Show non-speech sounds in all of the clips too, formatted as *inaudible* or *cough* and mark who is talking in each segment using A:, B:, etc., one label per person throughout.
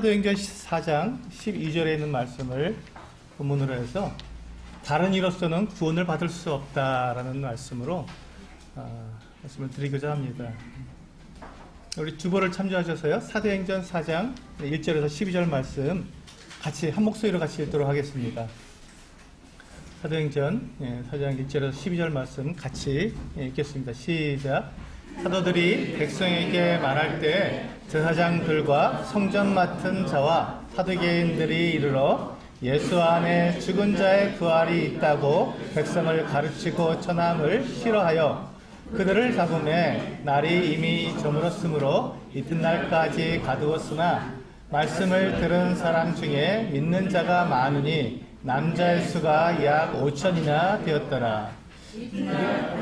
A: 사도행전 4장 12절에 있는 말씀을 본문으로 해서 다른 이로서는 구원을 받을 수 없다라는 말씀으로 어, 말씀을 드리고자 합니다. 우리 주보를 참조하셔서요. 사도행전 4장 1절에서 12절 말씀 같이 한 목소리로 같이 읽도록 하겠습니다. 사도행전 예, 4장 1절에서 12절 말씀 같이 예, 읽겠습니다. 시작. 사도들이 백성에게 말할 때 제사장들과 성전 맡은 자와 사두개인들이 이르러 예수 안에 죽은 자의 부활이 있다고 백성을 가르치고 전함을 싫어하여 그들을 잡음에 날이 이미 저물었으므로 이튿날까지 가두었으나 말씀을 들은 사람 중에 믿는 자가 많으니 남자의 수가 약 5천이나 되었더라.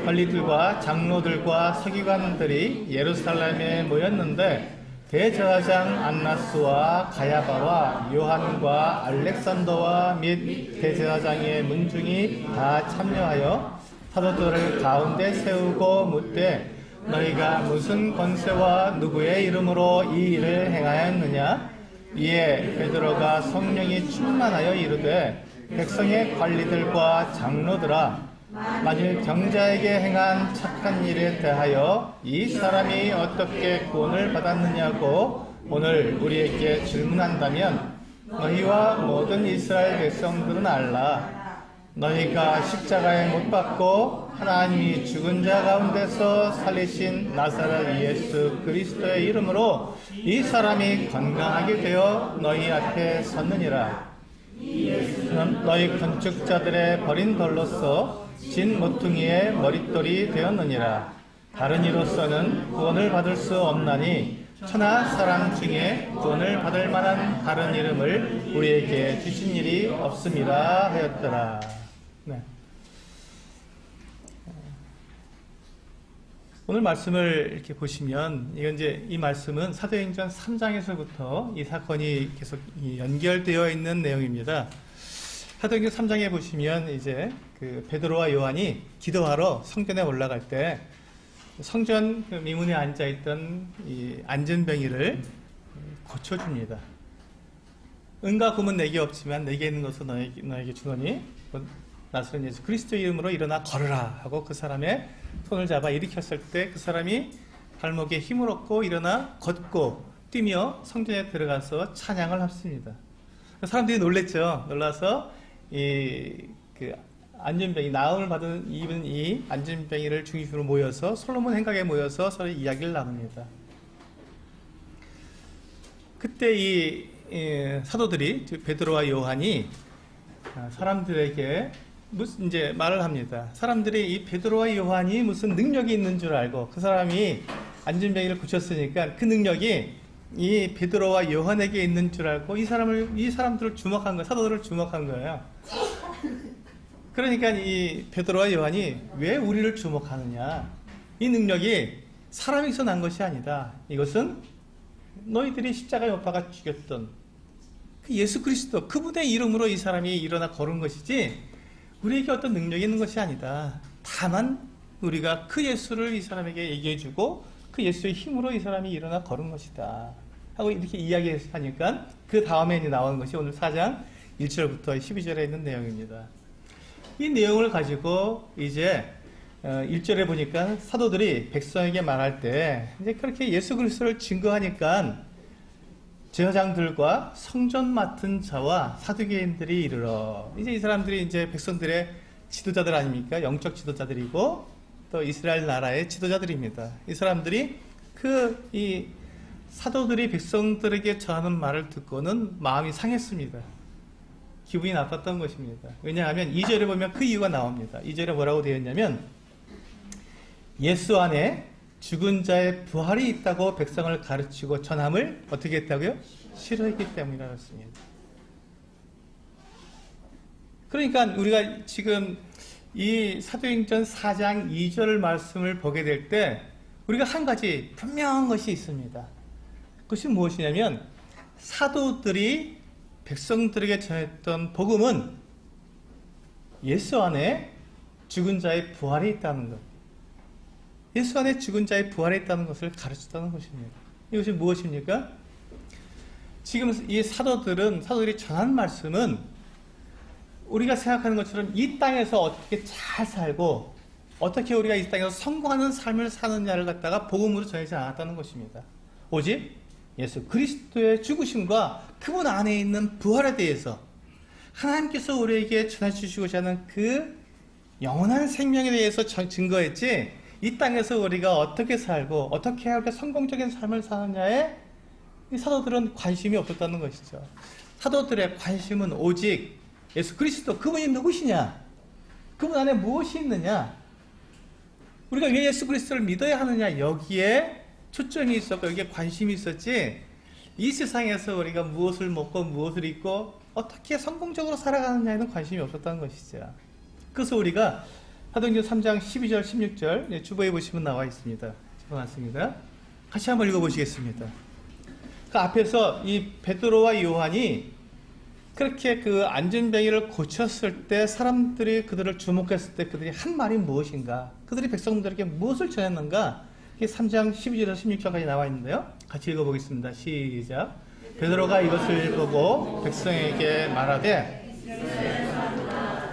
A: 관리들과 장로들과 서기관들이 예루살렘에 모였는데 대제사장 안나스와 가야바와 요한과 알렉산더와 및 대제사장의 문중이 다 참여하여 사도들을 가운데 세우고 묻되 너희가 무슨 권세와 누구의 이름으로 이 일을 행하였느냐? 이에 베드로가 성령이 충만하여 이르되 백성의 관리들과 장로들아 만일 경자에게 행한 착한 일에 대하여 이 사람이 어떻게 구원을 받았느냐고 오늘 우리에게 질문한다면 너희와 모든 이스라엘 백성들은 알라. 너희가 십자가에 못 박고 하나님이 죽은 자 가운데서 살리신 나사렛 예수 그리스도의 이름으로 이 사람이 건강하게 되어 너희 앞에 섰느니라. 너희 건축자들의 버린 돌로서 진 모퉁이의 머릿돌이 되었느니라. 다른 이로서는 구원을 받을 수 없나니 천하 사람 중에 구원을 받을 만한 다른 이름을 우리에게 주신 일이 없음이라 하였더라. 네. 오늘 말씀을 이렇게 보시면 이건 이제 이 말씀은 사도행전 3장에서부터 이 사건이 계속 연결되어 있는 내용입니다. 사도행전 3장에 보시면 이제 그 베드로와 요한이 기도하러 성전에 올라갈 때 성전 그 미문에 앉아 있던 이 안전병이를 고쳐줍니다. 은과 금은 내게 없지만 내게 있는 것을 너에게, 너에게 주노니 나스렛 예수 그리스도 이름으로 일어나 걸으라 하고 그 사람의 손을 잡아 일으켰을 때 그 사람이 발목에 힘을 얻고 일어나 걷고 뛰며 성전에 들어가서 찬양을 합니다. 사람들이 놀랬죠. 놀라서 이 그 안전병이 나음을 받은 입은 이 안전병이를 중심으로 모여서 솔로몬 행각에 모여서 서로 이야기를 나눕니다. 그때 이, 이 사도들이 베드로와 요한이 사람들에게 무슨 이제 말을 합니다. 사람들이 이 베드로와 요한이 무슨 능력이 있는 줄 알고 그 사람이 안전병이를 고쳤으니까 그 능력이 이 베드로와 요한에게 있는 줄 알고 이 사람을 이 사람들을 주목한 거 사도들을 주목한 거예요. 그러니까 이 베드로와 요한이 왜 우리를 주목하느냐? 이 능력이 사람에서 난 것이 아니다. 이것은 너희들이 못 박아 죽였던 그 예수 그리스도 그분의 이름으로 이 사람이 일어나 걸은 것이지 우리에게 어떤 능력이 있는 것이 아니다. 다만 우리가 그 예수를 이 사람에게 얘기해주고 그 예수의 힘으로 이 사람이 일어나 걸은 것이다. 하고 이렇게 이야기하니까 그 다음에 나오는 것이 오늘 4장 1절부터 12절에 있는 내용입니다. 이 내용을 가지고 이제 1절에 어, 보니까 사도들이 백성에게 말할 때 이제 그렇게 예수 그리스도를 증거하니까 제사장들과 성전 맡은 자와 사두개인들이 이르러 이제 이 사람들이 이제 백성들의 지도자들 아닙니까? 영적 지도자들이고 또 이스라엘 나라의 지도자들입니다. 이 사람들이 그 이 사도들이 백성들에게 전하는 말을 듣고는 마음이 상했습니다. 기분이 나빴던 것입니다. 왜냐하면 2절에 보면 그 이유가 나옵니다. 2절에 뭐라고 되어 있냐면 예수 안에 죽은 자의 부활이 있다고 백성을 가르치고 전함을 어떻게 했다고요? 싫어했기 때문이라고 했습니다. 그러니까 우리가 지금 이 사도행전 4장 2절 말씀을 보게 될 때 우리가 한 가지 분명한 것이 있습니다. 그것이 무엇이냐면 사도들이 백성들에게 전했던 복음은 예수 안에 죽은 자의 부활이 있다는 것. 예수 안에 죽은 자의 부활이 있다는 것을 가르쳤다는 것입니다. 이것이 무엇입니까? 지금 이 사도들은 사도들이 전한 말씀은 우리가 생각하는 것처럼 이 땅에서 어떻게 잘 살고 어떻게 우리가 이 땅에서 성공하는 삶을 사느냐를 갖다가 복음으로 전하지 않았다는 것입니다. 오직 예수 그리스도의 죽으심과 그분 안에 있는 부활에 대해서 하나님께서 우리에게 전해 주시고자 하는 그 영원한 생명에 대해서 증거했지 이 땅에서 우리가 어떻게 살고 어떻게 하게 성공적인 삶을 사느냐에 이 사도들은 관심이 없었다는 것이죠. 사도들의 관심은 오직 예수 그리스도 그분이 누구시냐? 그분 안에 무엇이 있느냐? 우리가 왜 예수 그리스도를 믿어야 하느냐? 여기에 초점이 있었고 여기에 관심이 있었지. 이 세상에서 우리가 무엇을 먹고 무엇을 입고 어떻게 성공적으로 살아가느냐에는 관심이 없었다는 것이죠. 그래서 우리가 사도행전 3장 12절 16절 주보에 보시면 나와 있습니다. 적어놨습니다. 같이 한번 읽어보시겠습니다. 그 앞에서 이 베드로와 요한이 그렇게 그 안전병이를 고쳤을 때 사람들이 그들을 주목했을 때 그들이 한 말이 무엇인가? 그들이 백성들에게 무엇을 전했는가? 이게 3장 12절에서 16절까지 나와 있는데요. 같이 읽어보겠습니다. 시작. 베드로가 이것을 보고 백성에게 말하되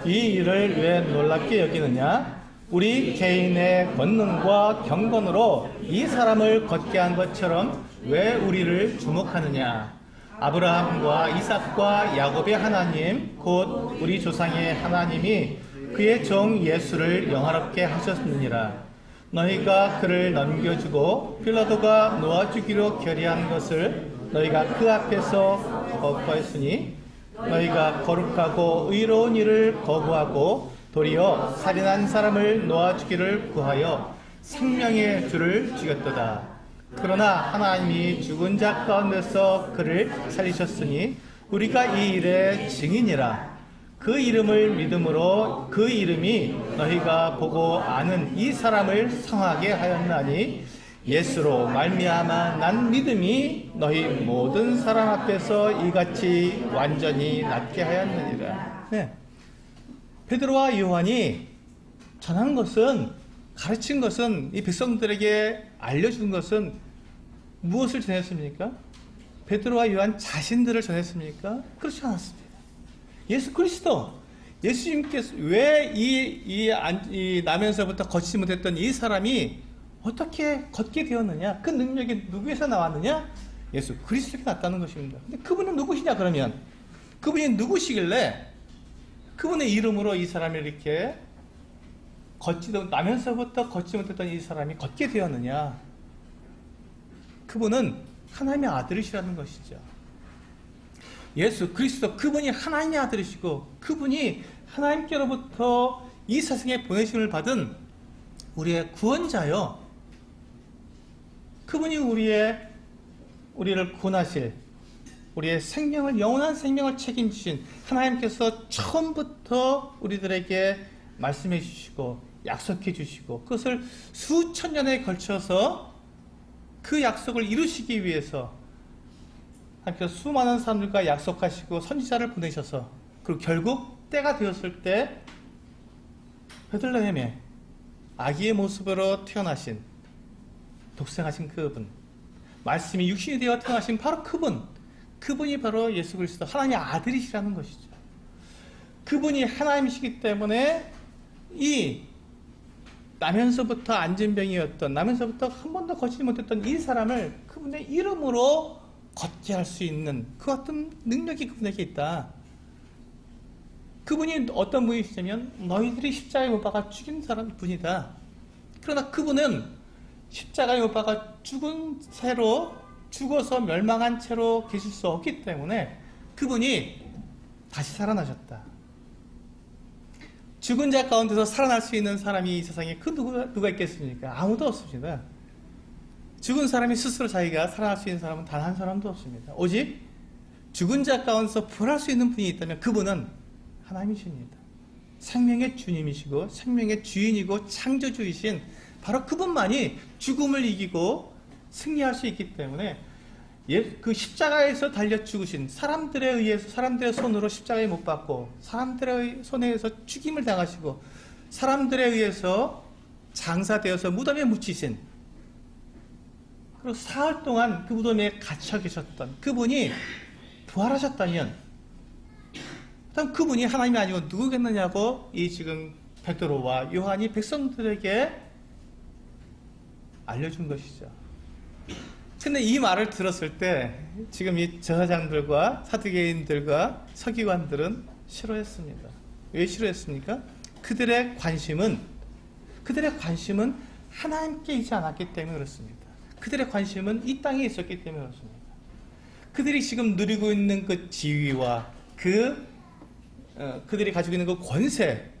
A: 이 일을 왜 놀랍게 여기느냐? 우리 개인의 권능과 경건으로 이 사람을 걷게 한 것처럼 왜 우리를 주목하느냐? 아브라함과 이삭과 야곱의 하나님, 곧 우리 조상의 하나님이 그의 종 예수를 영화롭게 하셨느니라. 너희가 그를 넘겨주고 필라도가 놓아주기로 결의한 것을 너희가 그 앞에서 거부하였으니 너희가 거룩하고 의로운 일을 거부하고 도리어 살인한 사람을 놓아주기를 구하여 생명의 주를 죽였도다. 그러나 하나님이 죽은 자 가운데서 그를 살리셨으니 우리가 이 일의 증인이라. 그 이름을 믿음으로 그 이름이 너희가 보고 아는 이 사람을 성하게 하였나니 예수로 말미암아 난 믿음이 너희 모든 사람 앞에서 이같이 완전히 낫게 하였느니라. 네. 베드로와 요한이 전한 것은 가르친 것은 이 백성들에게 알려준 것은 무엇을 전했습니까? 베드로와 요한 자신들을 전했습니까? 그렇지 않았습니다. 예수 그리스도 예수님께서 왜이이 이 나면서부터 걷지 못했던 이 사람이 어떻게 걷게 되었느냐? 그 능력이 누구에서 나왔느냐? 예수 그리스도에 났다는 것입니다. 근데 그분은 누구시냐 그러면 그분이 누구시길래 그분의 이름으로 이 사람이 이렇게 걷지도 나면서부터 걷지 못했던 이 사람이 걷게 되었느냐? 그분은 하나님의 아들이시라는 것이죠. 예수 그리스도 그분이 하나님의 아들이시고 그분이 하나님께로부터 이 세상에 보내심을 받은 우리의 구원자요. 그분이 우리의 우리를 구원하실 우리의 생명을 영원한 생명을 책임지신 하나님께서 처음부터 우리들에게 말씀해 주시고 약속해 주시고 그것을 수천 년에 걸쳐서 그 약속을 이루시기 위해서 하나님께서 수많은 사람들과 약속하시고 선지자를 보내셔서 그리고 결국 때가 되었을 때 베들레헴에 아기의 모습으로 태어나신 독생하신 그분 말씀이 육신이 되어 태어나신 바로 그분 그분이 바로 예수 그리스도 하나님의 아들이시라는 것이죠. 그분이 하나님이시기 때문에 이 나면서부터 안전병이었던 나면서부터 한 번도 걷지 못했던 이 사람을 그분의 이름으로 걷게 할 수 있는 그 어떤 능력이 그분에게 있다. 그분이 어떤 분이시냐면 너희들이 십자가에 못 박아 죽인 사람 분이다. 그러나 그분은 십자가에 못 박아 죽은 채로 죽어서 멸망한 채로 계실 수 없기 때문에 그분이 다시 살아나셨다. 죽은 자 가운데서 살아날 수 있는 사람이 이 세상에 그 누가, 누가 있겠습니까? 아무도 없습니다. 죽은 사람이 스스로 자기가 살아날 수 있는 사람은 단 한 사람도 없습니다. 오직 죽은 자 가운데서 부활할 수 있는 분이 있다면 그분은 하나님이십니다. 생명의 주님이시고 생명의 주인이고 창조주이신 바로 그분만이 죽음을 이기고 승리할 수 있기 때문에 예, 그 십자가에서 달려 죽으신 사람들에 의해서 사람들의 손으로 십자가에 못 박고 사람들의 손에 의해서 죽임을 당하시고 사람들에 의해서 장사되어서 무덤에 묻히신 그리고 사흘 동안 그 무덤에 갇혀 계셨던 그분이 부활하셨다면 그럼 그분이 하나님이 아니고 누구겠느냐고 이 지금 베드로와 요한이 백성들에게 알려준 것이죠. 근데 이 말을 들었을 때 지금 이 저자장들과 사두개인들과 서기관들은 싫어했습니다. 왜 싫어했습니까? 그들의 관심은 그들의 관심은 하나님께 있지 않았기 때문에 그렇습니다. 그들의 관심은 이 땅에 있었기 때문에 그렇습니다. 그들이 지금 누리고 있는 그 지위와 그 어, 그들이 가지고 있는 그 권세,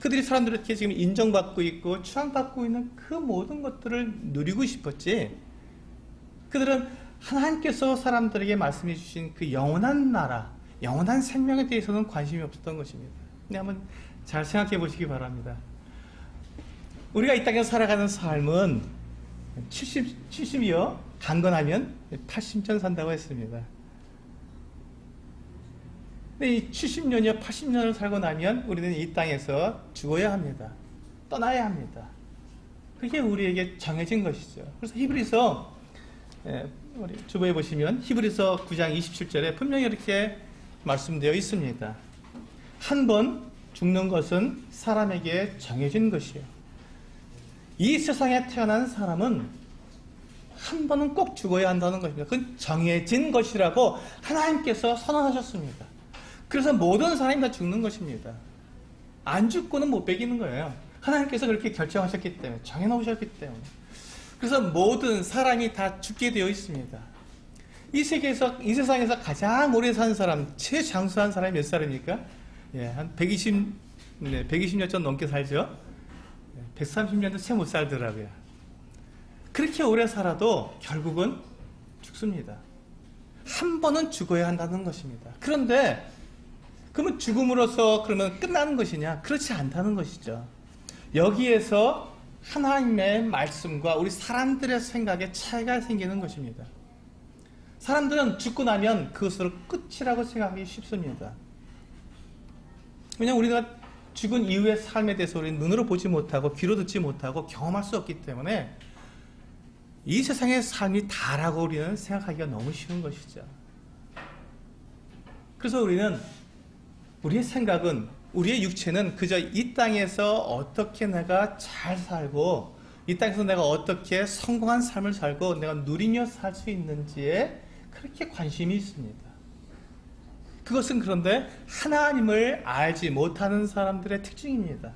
A: 그들이 사람들에게 지금 인정받고 있고 추앙받고 있는 그 모든 것들을 누리고 싶었지. 그들은 하나님께서 사람들에게 말씀해 주신 그 영원한 나라, 영원한 생명에 대해서는 관심이 없었던 것입니다. 근데 한번 잘 생각해 보시기 바랍니다. 우리가 이 땅에서 살아가는 삶은 70, 70이요. 강건하면 80년 산다고 했습니다. 근데 이 70년이요, 80년을 살고 나면 우리는 이 땅에서 죽어야 합니다. 떠나야 합니다. 그게 우리에게 정해진 것이죠. 그래서 히브리서 예, 우리 주보에 보시면 히브리서 9장 27절에 분명히 이렇게 말씀되어 있습니다. 한 번 죽는 것은 사람에게 정해진 것이에요. 이 세상에 태어난 사람은 한 번은 꼭 죽어야 한다는 것입니다. 그건 정해진 것이라고 하나님께서 선언하셨습니다. 그래서 모든 사람이 다 죽는 것입니다. 안 죽고는 못 베기는 거예요. 하나님께서 그렇게 결정하셨기 때문에, 정해놓으셨기 때문에. 그래서 모든 사람이 다 죽게 되어 있습니다. 이 세계에서, 이 세상에서 가장 오래 산 사람, 최장수한 사람이 몇 살입니까? 예, 한 120, 네, 120년 전 넘게 살죠? 130년도 채 못 살더라고요. 그렇게 오래 살아도 결국은 죽습니다. 한 번은 죽어야 한다는 것입니다. 그런데 그러면 죽음으로써 그러면 끝나는 것이냐? 그렇지 않다는 것이죠. 여기에서 하나님의 말씀과 우리 사람들의 생각에 차이가 생기는 것입니다. 사람들은 죽고 나면 그것을 끝이라고 생각하기 쉽습니다. 왜냐하면 우리가 죽은 이후의 삶에 대해서 우리는 눈으로 보지 못하고 귀로 듣지 못하고 경험할 수 없기 때문에 이 세상의 삶이 다라고 우리는 생각하기가 너무 쉬운 것이죠. 그래서 우리는 우리의 생각은 우리의 육체는 그저 이 땅에서 어떻게 내가 잘 살고 이 땅에서 내가 어떻게 성공한 삶을 살고 내가 누리며 살 수 있는지에 그렇게 관심이 있습니다. 그것은 그런데 하나님을 알지 못하는 사람들의 특징입니다.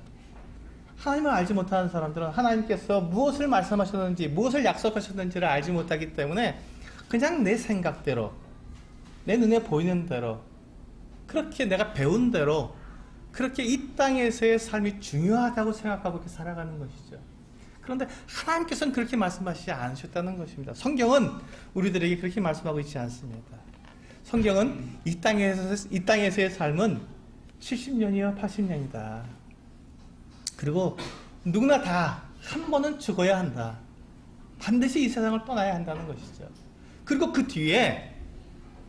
A: 하나님을 알지 못하는 사람들은 하나님께서 무엇을 말씀하셨는지, 무엇을 약속하셨는지를 알지 못하기 때문에 그냥 내 생각대로, 내 눈에 보이는 대로, 그렇게 내가 배운 대로, 그렇게 이 땅에서의 삶이 중요하다고 생각하고 이렇게 살아가는 것이죠. 그런데 하나님께서는 그렇게 말씀하시지 않으셨다는 것입니다. 성경은 우리들에게 그렇게 말씀하고 있지 않습니다. 성경은 이 땅에서, 이 땅에서의 삶은 70년이요, 80년이다. 그리고 누구나 다 한 번은 죽어야 한다. 반드시 이 세상을 떠나야 한다는 것이죠. 그리고 그 뒤에,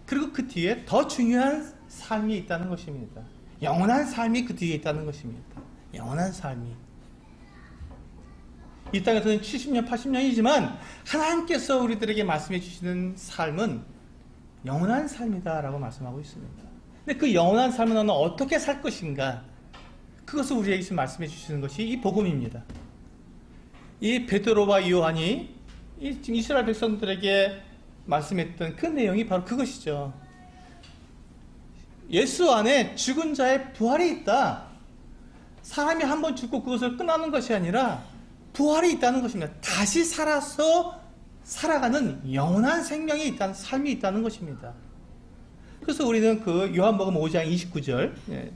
A: 그리고 그 뒤에 더 중요한 삶이 있다는 것입니다. 영원한 삶이 그 뒤에 있다는 것입니다. 영원한 삶이. 이 땅에서는 70년, 80년이지만 하나님께서 우리들에게 말씀해 주시는 삶은 영원한 삶이다라고 말씀하고 있습니다. 근데 그 영원한 삶은 너는 어떻게 살 것인가? 그것을 우리에게 지금 말씀해 주시는 것이 이 복음입니다. 이 베드로와 요한이 이 이스라엘 백성들에게 말씀했던 그 내용이 바로 그것이죠. 예수 안에 죽은 자의 부활이 있다. 사람이 한 번 죽고 그것을 끝나는 것이 아니라 부활이 있다는 것입니다. 다시 살아서 살아가는 영원한 생명이 있다는 삶이 있다는 것입니다. 그래서 우리는 그 요한복음 5장 29절 예,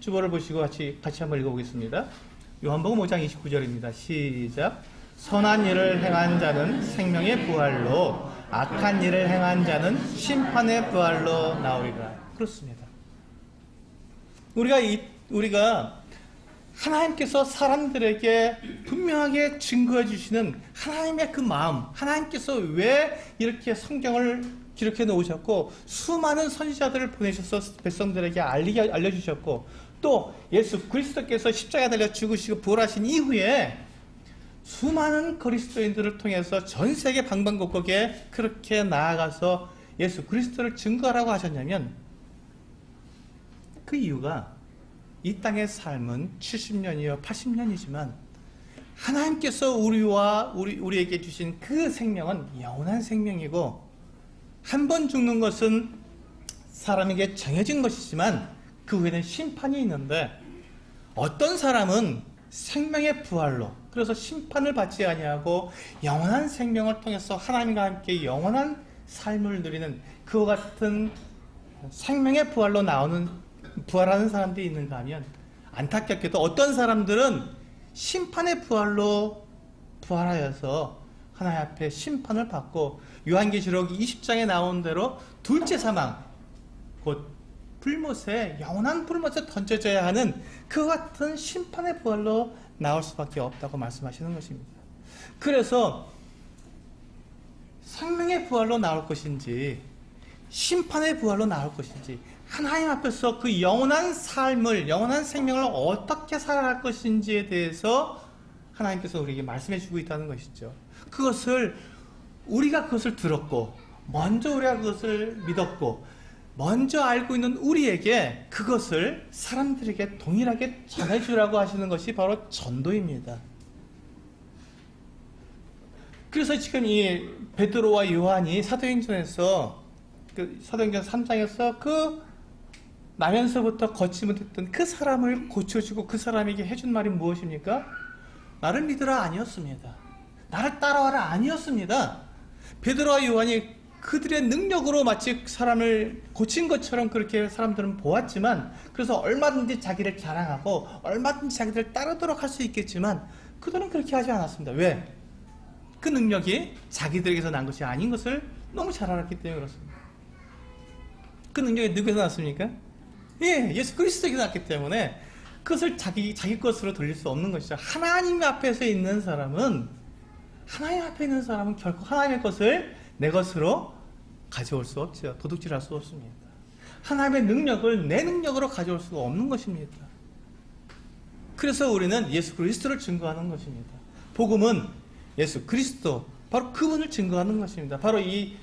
A: 주보를 보시고 같이 같이 한번 읽어보겠습니다. 요한복음 5장 29절입니다. 시작. 선한 일을 행한 자는 생명의 부활로 악한 일을 행한 자는 심판의 부활로 나오리라. 그렇습니다. 우리가 이 우리가 하나님께서 사람들에게 분명하게 증거해 주시는 하나님의 그 마음, 하나님께서 왜 이렇게 성경을 기록해 놓으셨고 수많은 선지자들을 보내셔서 백성들에게 알리게 알려주셨고 또 예수 그리스도께서 십자가 달려 죽으시고 부활하신 이후에 수많은 그리스도인들을 통해서 전 세계 방방곡곡에 그렇게 나아가서 예수 그리스도를 증거하라고 하셨냐면 그 이유가 이 땅의 삶은 70년이요 80년이지만 하나님께서 우리와 우리, 우리에게 주신 그 생명은 영원한 생명이고 한 번 죽는 것은 사람에게 정해진 것이지만 그 후에는 심판이 있는데 어떤 사람은 생명의 부활로 그래서 심판을 받지 아니하고 영원한 생명을 통해서 하나님과 함께 영원한 삶을 누리는 그와 같은 생명의 부활로 나오는 부활하는 사람들이 있는가 하면 안타깝게도 어떤 사람들은 심판의 부활로 부활하여서 하나님 앞에 심판을 받고 요한계시록 20장에 나온 대로 둘째 사망 곧 불못에 영원한 불못에 던져져야 하는 그 같은 심판의 부활로 나올 수밖에 없다고 말씀하시는 것입니다. 그래서 생명의 부활로 나올 것인지 심판의 부활로 나올 것인지 하나님 앞에서 그 영원한 삶을 영원한 생명을 어떻게 살아갈 것인지에 대해서 하나님께서 우리에게 말씀해 주고 있다는 것이죠. 그것을 우리가 그것을 들었고 먼저 우리가 그것을 믿었고 먼저 알고 있는 우리에게 그것을 사람들에게 동일하게 전해주라고 하시는 것이 바로 전도입니다. 그래서 지금 이 베드로와 요한이 사도행전에서 그 사도행전 3장에서 그 나면서부터 거치 못했던 그 사람을 고쳐주고 그 사람에게 해준 말이 무엇입니까? 나를 믿으라 아니었습니다. 나를 따라와라 아니었습니다. 베드로와 요한이 그들의 능력으로 마치 사람을 고친 것처럼 그렇게 사람들은 보았지만 그래서 얼마든지 자기를 자랑하고 얼마든지 자기를 따르도록 할 수 있겠지만 그들은 그렇게 하지 않았습니다. 왜? 그 능력이 자기들에게서 난 것이 아닌 것을 너무 잘 알았기 때문에 그렇습니다. 그 능력이 누구에서 났습니까? 예, 예수 그리스도에게 났기 때문에 그것을 자기 자기 것으로 돌릴 수 없는 것이죠. 하나님 앞에서 있는 사람은 하나님 앞에 있는 사람은 결코 하나님의 것을 내 것으로 가져올 수 없죠. 도둑질 할 수 없습니다. 하나님의 능력을 내 능력으로 가져올 수가 없는 것입니다. 그래서 우리는 예수 그리스도를 증거하는 것입니다. 복음은 예수 그리스도 바로 그분을 증거하는 것입니다. 바로 이,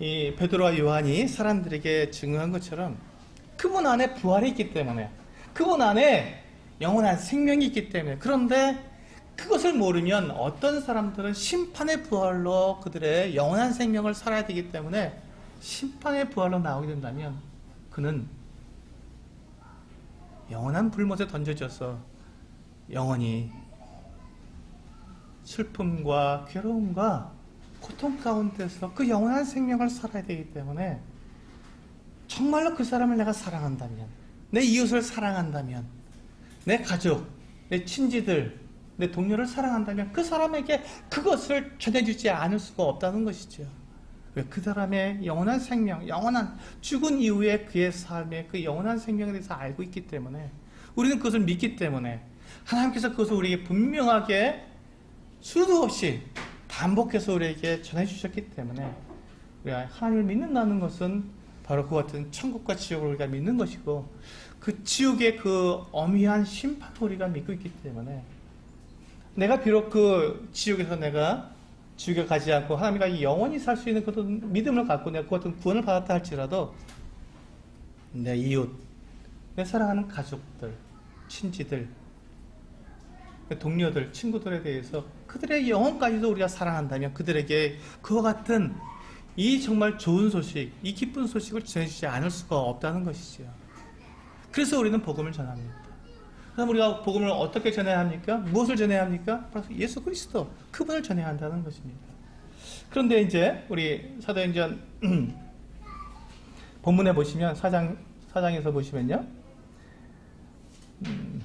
A: 이 베드로와 요한이 사람들에게 증거한 것처럼 그분 안에 부활이 있기 때문에 그분 안에 영원한 생명이 있기 때문에. 그런데 그것을 모르면 어떤 사람들은 심판의 부활로 그들의 영원한 생명을 살아야 되기 때문에 심판의 부활로 나오게 된다면 그는 영원한 불못에 던져져서 영원히 슬픔과 괴로움과 고통 가운데서 그 영원한 생명을 살아야 되기 때문에 정말로 그 사람을 내가 사랑한다면 내 이웃을 사랑한다면 내 가족, 내 친지들, 내 동료를 사랑한다면 그 사람에게 그것을 전해주지 않을 수가 없다는 것이죠. 왜 그 사람의 영원한 생명, 영원한 죽은 이후에 그의 삶의 그 영원한 생명에 대해서 알고 있기 때문에 우리는 그것을 믿기 때문에 하나님께서 그것을 우리에게 분명하게 수도 없이 반복해서 우리에게 전해주셨기 때문에 우리가 하나님을 믿는다는 것은 바로 그 같은 천국과 지옥을 우리가 믿는 것이고 그 지옥의 그 어미한 심판을 우리가 믿고 있기 때문에 내가 비록 그 지옥에서 내가 지옥에 가지 않고 하나님과 영원히 살 수 있는 그 믿음을 갖고 내가 그 같은 구원을 받았다 할지라도 내 이웃, 내 사랑하는 가족들, 친지들, 동료들, 친구들에 대해서 그들의 영혼까지도 우리가 사랑한다면 그들에게 그와 같은 이 정말 좋은 소식, 이 기쁜 소식을 전해주지 않을 수가 없다는 것이지요. 그래서 우리는 복음을 전합니다. 그럼 우리가 복음을 어떻게 전해야 합니까? 무엇을 전해야 합니까? 바로 예수 그리스도 그분을 전해야 한다는 것입니다. 그런데 이제 우리 사도행전 *clears throat* 본문에 보시면 사장 사장에서 보시면요. 음,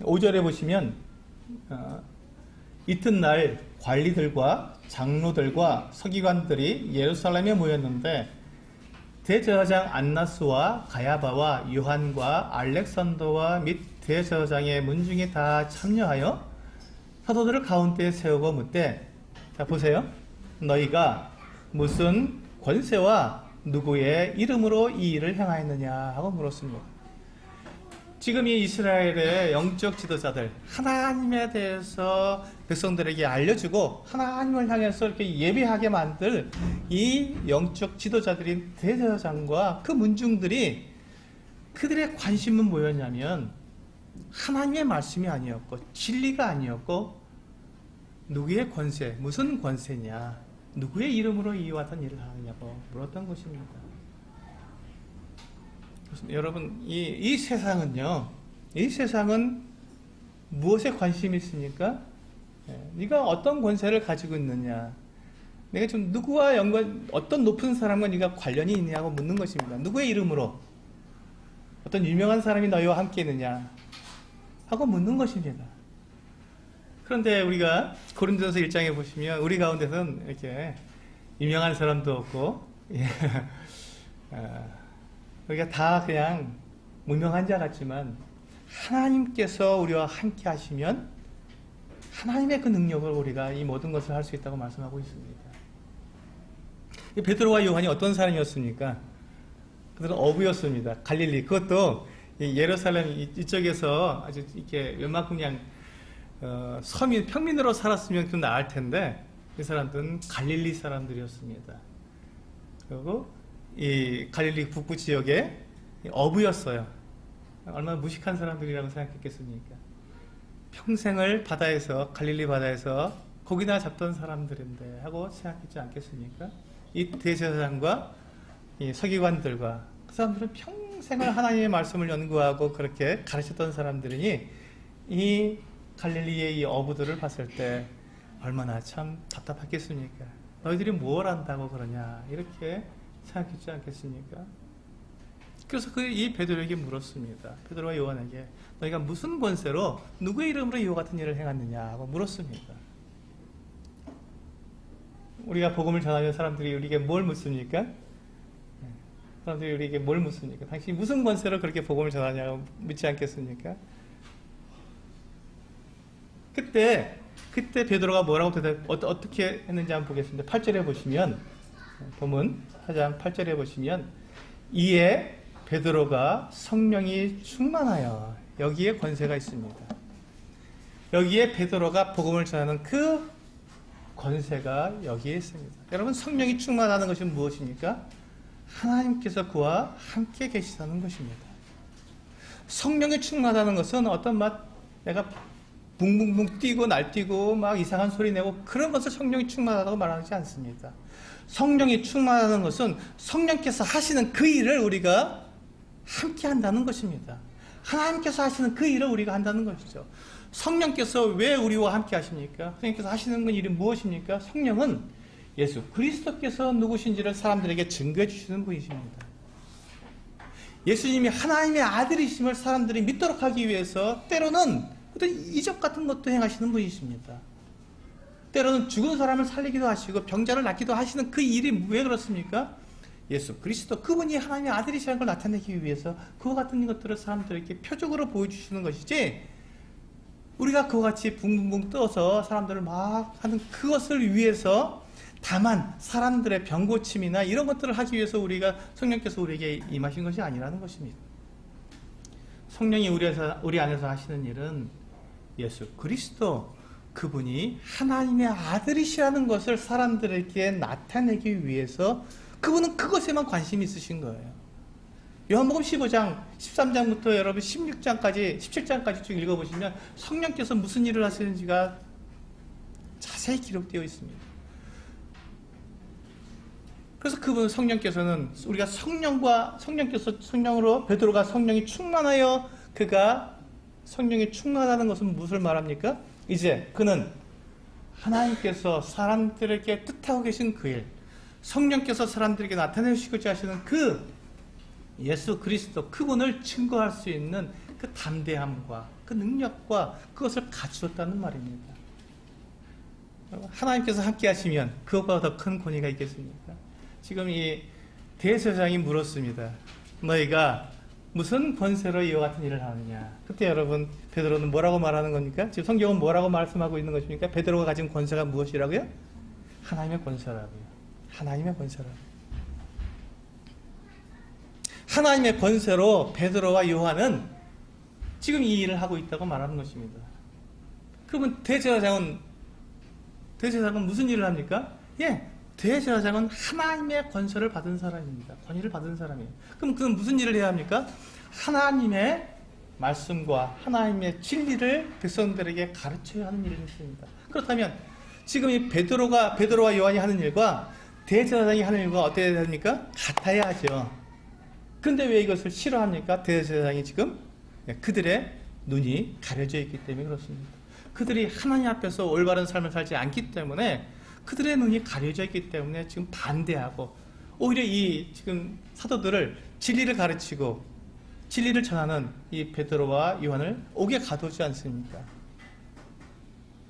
A: 5절에 보시면 어, 이튿날 관리들과 장로들과 서기관들이 예루살렘에 모였는데 대제사장 안나스와 가야바와 요한과 알렉산더와 및 대제사장의 문중에 다 참여하여 사도들을 가운데에 세우고 묻되 자 보세요. 너희가 무슨 권세와 누구의 이름으로 이 일을 행하였느냐 하고 물었습니다 지금 이 이스라엘의 영적 지도자들 하나님에 대해서 백성들에게 알려주고 하나님을 향해서 이렇게 예배하게 만들 이 영적 지도자들인 대제사장과 그 문중들이 그들의 관심은 뭐였냐면 하나님의 말씀이 아니었고 진리가 아니었고 누구의 권세, 무슨 권세냐, 누구의 이름으로 이와 같은 일을 하느냐고 물었던 것입니다. 여러분, 이, 이 세상은요, 이 세상은 무엇에 관심이 있습니까? 예, 네가 어떤 권세를 가지고 있느냐, 내가 좀 누구와 연관, 어떤 높은 사람과 네가 관련이 있느냐고 묻는 것입니다. 누구의 이름으로? 어떤 유명한 사람이 너희와 함께 있느냐? 하고 묻는 것입니다. 그런데 우리가 고린도서 1장에 보시면 우리 가운데서는 이렇게 유명한 사람도 없고 예. *laughs* 아, 우리가 다 그냥 무명한 자 같지만 하나님께서 우리와 함께 하시면 하나님의 그 능력을 우리가 이 모든 것을 할 수 있다고 말씀하고 있습니다. 베드로와 요한이 어떤 사람이었습니까? 그들은 어부였습니다. 갈릴리. 그것도 예루살렘 이쪽에서 아주 이렇게 웬만큼 그냥 어, 서민, 평민으로 살았으면 좀 나을 텐데 이 사람들은 갈릴리 사람들이었습니다. 그리고 이 갈릴리 북부 지역에 어부였어요. 얼마나 무식한 사람들이라고 생각했겠습니까? 평생을 바다에서 갈릴리 바다에서 고기나 잡던 사람들인데 하고 생각했지 않겠습니까? 이 대제사장과 이 서기관들과 그 사람들은 평생을 하나님의 말씀을 연구하고 그렇게 가르쳤던 사람들이니 이 갈릴리의 이 어부들을 봤을 때 얼마나 참 답답했겠습니까? 너희들이 뭘 안다고 그러냐 이렇게 생각했지 않겠습니까? 그래서 그 이 베드로에게 물었습니다. 베드로와 요한에게 너희가 무슨 권세로 누구의 이름으로 이와 같은 일을 행했느냐 하고 물었습니다. 우리가 복음을 전하면 사람들이 우리에게 뭘 묻습니까? 사람들이 우리에게 뭘 묻습니까? 당신이 무슨 권세로 그렇게 복음을 전하냐고 묻지 않겠습니까? 그때 그때 베드로가 뭐라고 대답 어, 떻게 했는지 한번 보겠습니다. 8절에 보시면 본문 4장 8절에 보시면 이에 베드로가 성령이 충만하여 여기에 권세가 있습니다. 여기에 베드로가 복음을 전하는 그 권세가 여기에 있습니다. 여러분 성령이 충만하는 것이 무엇입니까? 하나님께서 그와 함께 계시다는 것입니다. 성령이 충만하다는 것은 어떤 맛 내가 붕붕붕 뛰고 날뛰고 막 이상한 소리 내고 그런 것을 성령이 충만하다고 말하지 않습니다. 성령이 충만하다는 것은 성령께서 하시는 그 일을 우리가 함께 한다는 것입니다. 하나님께서 하시는 그 일을 우리가 한다는 것이죠. 성령께서 왜 우리와 함께 하십니까? 성령께서 하시는 그 일이 무엇입니까? 성령은 예수 그리스도께서 누구신지를 사람들에게 증거해 주시는 분이십니다. 예수님이 하나님의 아들이심을 사람들이 믿도록 하기 위해서 때로는 어떤 이적 같은 것도 행하시는 분이십니다. 때로는 죽은 사람을 살리기도 하시고 병자를 낫기도 하시는 그 일이 왜 그렇습니까? 예수 그리스도 그분이 하나님의 아들이시라는 걸 나타내기 위해서 그와 같은 것들을 사람들에게 표적으로 보여주시는 것이지 우리가 그와 같이 붕붕붕 떠서 사람들을 막 하는 그것을 위해서 다만 사람들의 병고침이나 이런 것들을 하기 위해서 우리가 성령께서 우리에게 임하신 것이 아니라는 것입니다. 성령이 우리 안에서 하시는 일은 예수 그리스도 그분이 하나님의 아들이시라는 것을 사람들에게 나타내기 위해서 그분은 그것에만 관심이 있으신 거예요. 요한복음 15장, 13장부터 여러분 16장까지, 17장까지 쭉 읽어보시면 성령께서 무슨 일을 하시는지가 자세히 기록되어 있습니다. 그래서 그분 성령께서는 우리가 성령과 성령께서 성령으로 베드로가 성령이 충만하여 그가 성령이 충만하는 것은 무엇을 말합니까? 이제 그는 하나님께서 사람들에게 뜻하고 계신 그 일, 성령께서 사람들에게 나타내시고자 하시는 그 예수 그리스도 그분을 증거할 수 있는 그 담대함과 그 능력과 그것을 갖추었다는 말입니다. 하나님께서 함께 하시면 그것보다 더 큰 권위가 있겠습니까? 지금 이 대세장이 물었습니다. 너희가 무슨 권세로 이와 같은 일을 하느냐. 그때 여러분 베드로는 뭐라고 말하는 겁니까? 지금 성경은 뭐라고 말씀하고 있는 것입니까? 베드로가 가진 권세가 무엇이라고요? 하나님의 권세라고요. 하나님의 권세라고요. 하나님의 권세로 베드로와 요한은 지금 이 일을 하고 있다고 말하는 것입니다. 그러면 대제사장은 대제사장은 무슨 일을 합니까? 예, 대제사장은 하나님의 권세를 받은 사람입니다. 권위를 받은 사람이에요. 그럼 그는 무슨 일을 해야 합니까? 하나님의 말씀과 하나님의 진리를 백성들에게 가르쳐야 하는 일을 했습니다. 그렇다면 지금 이 베드로가 베드로와 요한이 하는 일과 대제사장이 하는 일과 어떻게 됩니까? 같아야 하죠. 근데 왜 이것을 싫어합니까? 대제사장이 지금 예, 그들의 눈이 가려져 있기 때문에 그렇습니다. 그들이 하나님 앞에서 올바른 삶을 살지 않기 때문에 그들의 눈이 가려져 있기 때문에 지금 반대하고 오히려 이 지금 사도들을 진리를 가르치고 진리를 전하는 이 베드로와 요한을 옥에 가두지 않습니까?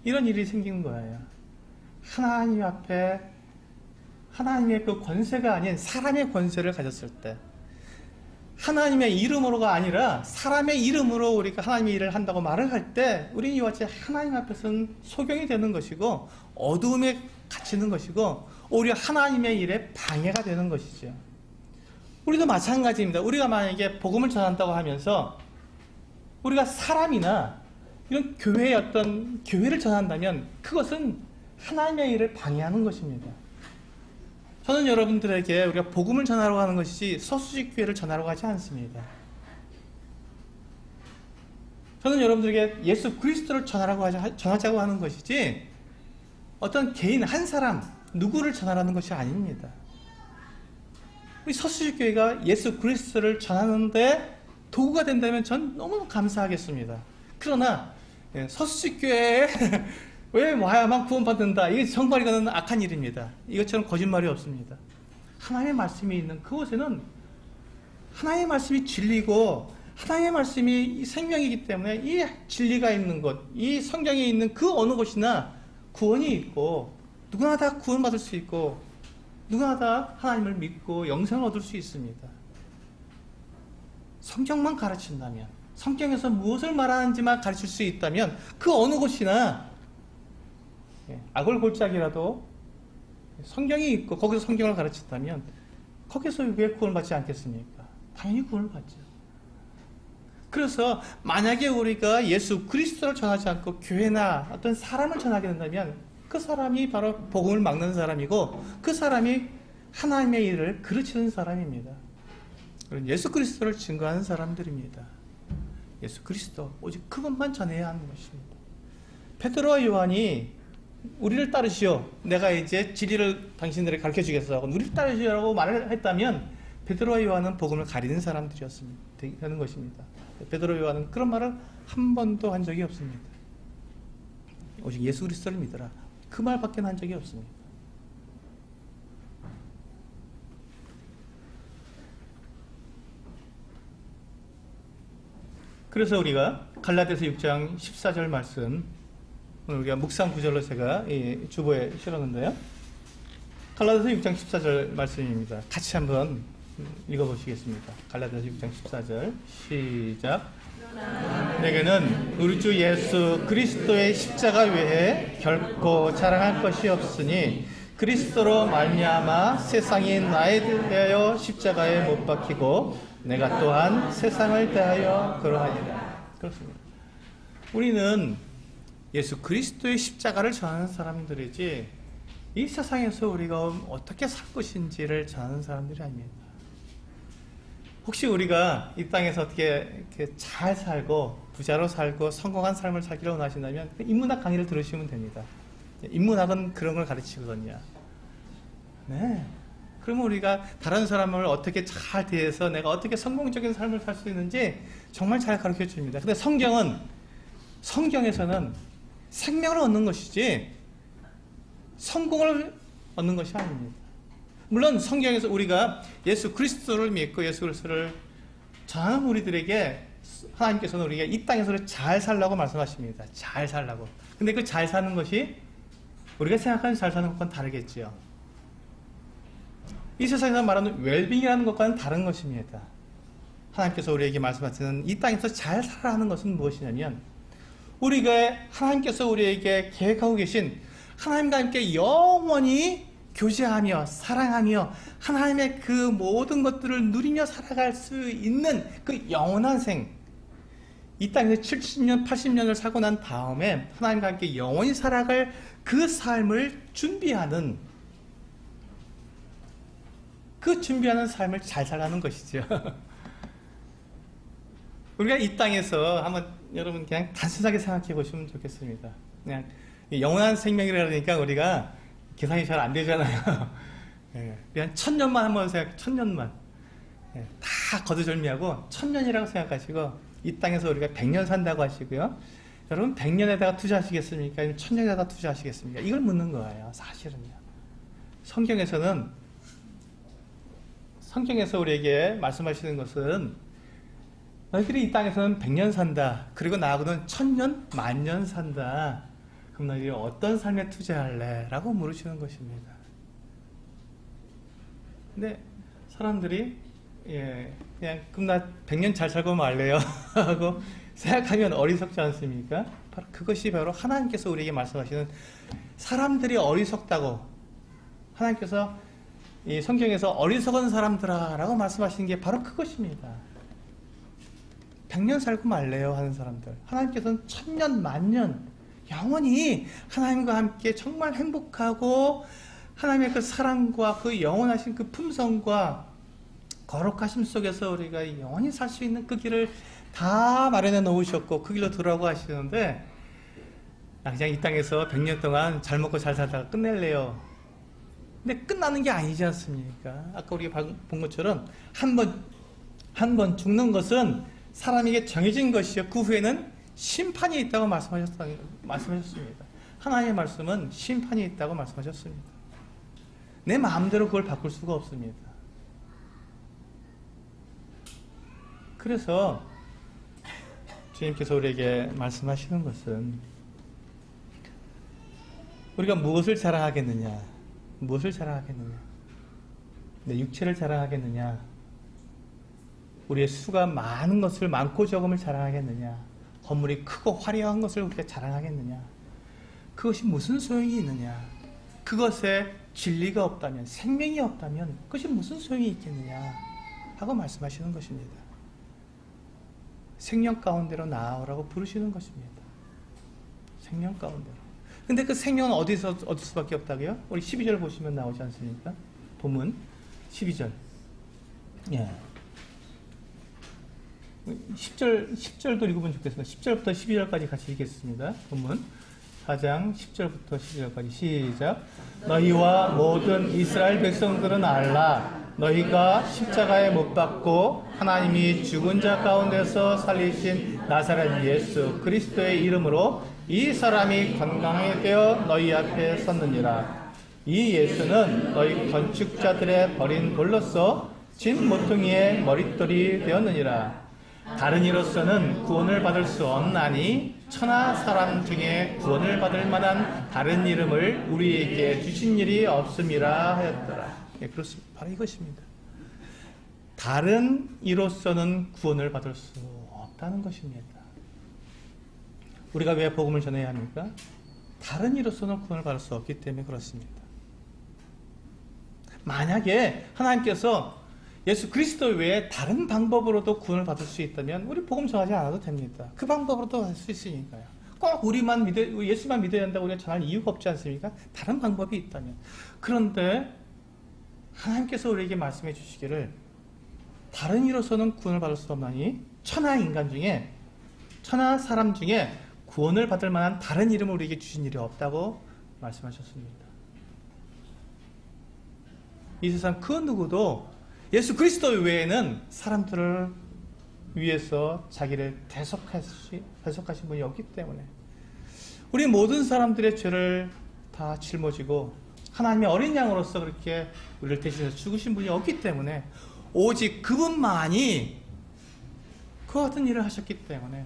A: 이런 일이 생긴 거예요. 하나님 앞에 하나님의 그 권세가 아닌 사람의 권세를 가졌을 때 하나님의 이름으로가 아니라 사람의 이름으로 우리가 하나님의 일을 한다고 말을 할 때 우리 이와 같이 하나님 앞에서는 소경이 되는 것이고 어두움에 갇히는 것이고 오히려 하나님의 일에 방해가 되는 것이죠. 우리도 마찬가지입니다. 우리가 만약에 복음을 전한다고 하면서 우리가 사람이나 이런 교회의 어떤 교회를 전한다면 그것은 하나님의 일을 방해하는 것입니다. 저는 여러분들에게 우리가 복음을 전하러 가는 것이지 서수직 교회를 전하러 가지 않습니다. 저는 여러분들에게 예수 그리스도를 전하라고 하자, 전하자고 하는 것이지 어떤 개인 한 사람 누구를 전하라는 것이 아닙니다. 우리 서수직 교회가 예수 그리스도를 전하는데 도구가 된다면 전 너무 감사하겠습니다. 그러나 예, 서수직 교회에 *laughs* 왜 와야만 구원받는다? 이게 정말 이거는 악한 일입니다. 이것처럼 거짓말이 없습니다. 하나님의 말씀이 있는 그곳에는 하나님의 말씀이 진리고 하나님의 말씀이 생명이기 때문에 이 진리가 있는 곳, 이 성경에 있는 그 어느 곳이나 구원이 있고 누구나 다 구원받을 수 있고 누구나 다 하나님을 믿고 영생을 얻을 수 있습니다. 성경만 가르친다면 성경에서 무엇을 말하는지만 가르칠 수 있다면 그 어느 곳이나 예, 악을 골짜기라도 성경이 있고 거기서 성경을 가르친다면 거기서 왜 구원을 받지 않겠습니까? 당연히 구원을 받죠. 그래서 만약에 우리가 예수 그리스도를 전하지 않고 교회나 어떤 사람을 전하게 된다면 그 사람이 바로 복음을 막는 사람이고 그 사람이 하나님의 일을 그르치는 사람입니다. 예수 그리스도를 증거하는 사람들입니다. 예수 그리스도 오직 그것만 전해야 하는 것입니다. 페드로와 요한이 우리를 따르시오. 내가 이제 진리를 당신들에게 가르쳐 주겠어. 우리를 따르시오라고 말을 했다면 베드로와 요한은 복음을 가리는 사람들이었습니다. 되는 것입니다. 베드로 요한은 그런 말을 한 번도 한 적이 없습니다. 오직 예수 그리스도를 믿어라. 그 말밖에 한 적이 없습니다. 그래서 우리가 갈라디아서 6장 14절 말씀 오늘 우리가 묵상 구절로 제가 주보에 실었는데요. 갈라디아서 6장 14절 말씀입니다. 같이 한번 읽어보시겠습니다. 갈라디아서 6장 14절 시작. 내게는 우리 주 예수 그리스도의 십자가 외에 결코 자랑할 것이 없으니 그리스도로 말미암아 세상이 나에 대하여 십자가에 못 박히고 내가 또한 세상을 대하여 그러하니라. 그렇습니다. 우리는 예수 그리스도의 십자가를 전하는 사람들이지 이 세상에서 우리가 어떻게 살 것인지를 전하는 사람들이 아닙니다. 혹시 우리가 이 땅에서 어떻게 잘 살고 부자로 살고 성공한 삶을 살기를 원하신다면 그 인문학 강의를 들으시면 됩니다. 인문학은 그런 걸 가르치거든요. 네. 그러면 우리가 다른 사람을 어떻게 잘 대해서 내가 어떻게 성공적인 삶을 살 수 있는지 정말 잘 가르쳐 줍니다. 근데 성경은 성경에서는 생명을 얻는 것이지 성공을 얻는 것이 아닙니다. 물론 성경에서 우리가 예수 그리스도를 믿고 예수 그리스도를 전하는 우리들에게 하나님께서는 우리가 이 땅에서 잘 살라고 말씀하십니다. 잘 살라고. 근데 그 잘 사는 것이 우리가 생각하는 잘 사는 것과는 다르겠지요. 이 세상에서 말하는 웰빙이라는 것과는 다른 것입니다. 하나님께서 우리에게 말씀하시는 이 땅에서 잘 살아가는 것은 무엇이냐면 우리가 하나님께서 우리에게 계획하고 계신 하나님과 함께 영원히 교제하며 사랑하며 하나님의 그 모든 것들을 누리며 살아갈 수 있는 그 영원한 생 이 땅에서 70년, 80년을 사고 난 다음에 하나님과 함께 영원히 살아갈 그 삶을 준비하는 그 준비하는 삶을 잘 살아가는 것이죠. *laughs* 우리가 이 땅에서 한번 여러분 그냥 단순하게 생각해 보시면 좋겠습니다. 그냥 영원한 생명이라 그러니까 우리가 계산이 잘 안 되잖아요. *laughs* 예, 그냥 천년만 한번 생각, 천년만. 예, 다 거두절미하고 천년이라고 생각하시고 이 땅에서 우리가 백년 산다고 하시고요. 여러분 백년에다가 투자하시겠습니까? 아니면 천년에다가 투자하시겠습니까? 이걸 묻는 거예요. 사실은요. 성경에서는 성경에서 우리에게 말씀하시는 것은 너희들이 이 땅에서는 백년 산다. 그리고 나하고는 천년, 만년 산다. 그럼 너희들이 어떤 삶에 투자할래? 라고 물으시는 것입니다. 근데 사람들이 예, 그냥 그럼 나 100년 잘 살고 말래요 *laughs* 하고 생각하면 어리석지 않습니까? 바로 그것이 바로 하나님께서 우리에게 말씀하시는 사람들이 어리석다고 하나님께서 이 성경에서 어리석은 사람들아라고 말씀하시는 게 바로 그것입니다. 100년 살고 말래요 하는 사람들. 하나님께서는 천년, 만년 영원히 하나님과 함께 정말 행복하고 하나님의 그 사랑과 그 영원하신 그 품성과 거룩하심 속에서 우리가 영원히 살 수 있는 그 길을 다 마련해 놓으셨고 그 길로 들어가고 하시는데 나 그냥 이 땅에서 100년 동안 잘 먹고 잘 살다가 끝낼래요. 근데 끝나는 게 아니지 않습니까? 아까 우리가 본 것처럼 한 번, 한 번 죽는 것은 사람에게 정해진 것이요. 그 후에는 심판이 있다고 말씀하셨, 말씀하셨습니다. 하나님의 말씀은 심판이 있다고 말씀하셨습니다. 내 마음대로 그걸 바꿀 수가 없습니다. 그래서 주님께서 우리에게 말씀하시는 것은 우리가 무엇을 자랑하겠느냐? 무엇을 자랑하겠느냐? 내 육체를 자랑하겠느냐? 우리의 수가 많은 것을 많고 적음을 자랑하겠느냐? 건물이 크고 화려한 것을 우리가 자랑하겠느냐? 그것이 무슨 소용이 있느냐? 그것에 진리가 없다면, 생명이 없다면 그것이 무슨 소용이 있겠느냐? 하고 말씀하시는 것입니다. 생명 가운데로 나아오라고 부르시는 것입니다. 생명 가운데로. 근데 그 생명은 어디서 얻을 수밖에 없다고요? 우리 12절 보시면 나오지 않습니까? 본문 12절. 예. 10절, 10절도 읽으면 좋겠습니다. 10절부터 12절까지 같이 읽겠습니다. 본문. 4장 10절부터 12절까지 시작. 너희와 모든 이스라엘 백성들은 알라. 너희가 십자가에 못 박고 하나님이 죽은 자 가운데서 살리신 나사렛 예수 그리스도의 이름으로 이 사람이 건강하게 되어 너희 앞에 섰느니라. 이 예수는 너희 건축자들의 버린 돌로서 진 모퉁이의 머릿돌이 되었느니라. 다른 이로서는 구원을 받을 수 없나니 천하 사람 중에 구원을 받을 만한 다른 이름을 우리에게 주신 일이 없음이라 하였더라. 예, 그렇습니다. 바로 이것입니다. 다른 이로서는 구원을 받을 수 없다는 것입니다. 우리가 왜 복음을 전해야 합니까? 다른 이로서는 구원을 받을 수 없기 때문에 그렇습니다. 만약에 하나님께서 예수 그리스도 외에 다른 방법으로도 구원을 받을 수 있다면 우리 복음 전하지 않아도 됩니다. 그 방법으로도 할 수 있으니까요. 꼭 우리만 믿어 예수만 믿어야 한다고 우리가 전할 이유가 없지 않습니까? 다른 방법이 있다면. 그런데 하나님께서 우리에게 말씀해 주시기를 다른 이로서는 구원을 받을 수 없나니 천하 인간 중에 천하 사람 중에 구원을 받을 만한 다른 이름을 우리에게 주신 일이 없다고 말씀하셨습니다. 이 세상 그 누구도 예수 그리스도 외에는 사람들을 위해서 자기를 대속하시, 대속하신 분이 없기 때문에 우리 모든 사람들의 죄를 다 짊어지고 하나님의 어린 양으로서 그렇게 우리를 대신해서 죽으신 분이 없기 때문에 오직 그분만이 그 같은 일을 하셨기 때문에